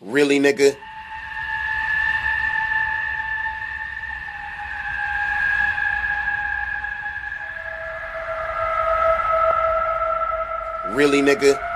Really, nigga? Really, nigga?